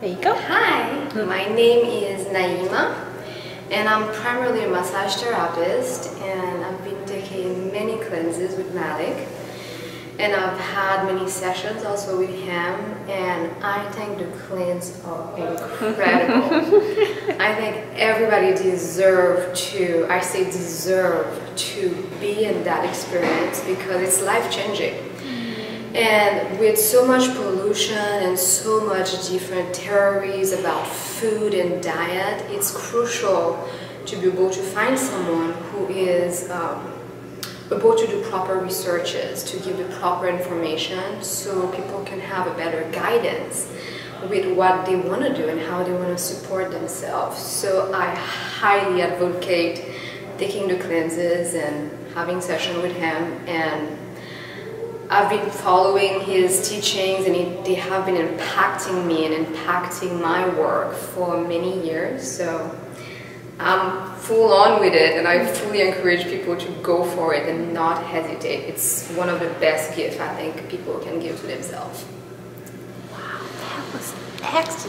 There you go. Hi, my name is Naiima and I'm primarily a massage therapist and I've been taking many cleanses with Malik and I've had many sessions also with him and I think the cleanses are incredible. I think everybody deserve to, I say deserve to be in that experience because it's life-changing. And with so much pollution and so much different theories about food and diet, it's crucial to be able to find someone who is um, able to do proper researches, to give the proper information so people can have a better guidance with what they want to do and how they want to support themselves. So I highly advocate taking the cleanses and having session with him and I've been following his teachings and they have been impacting me and impacting my work for many years. So I'm full on with it and I fully encourage people to go for it and not hesitate. It's one of the best gifts I think people can give to themselves. Wow, that was excellent.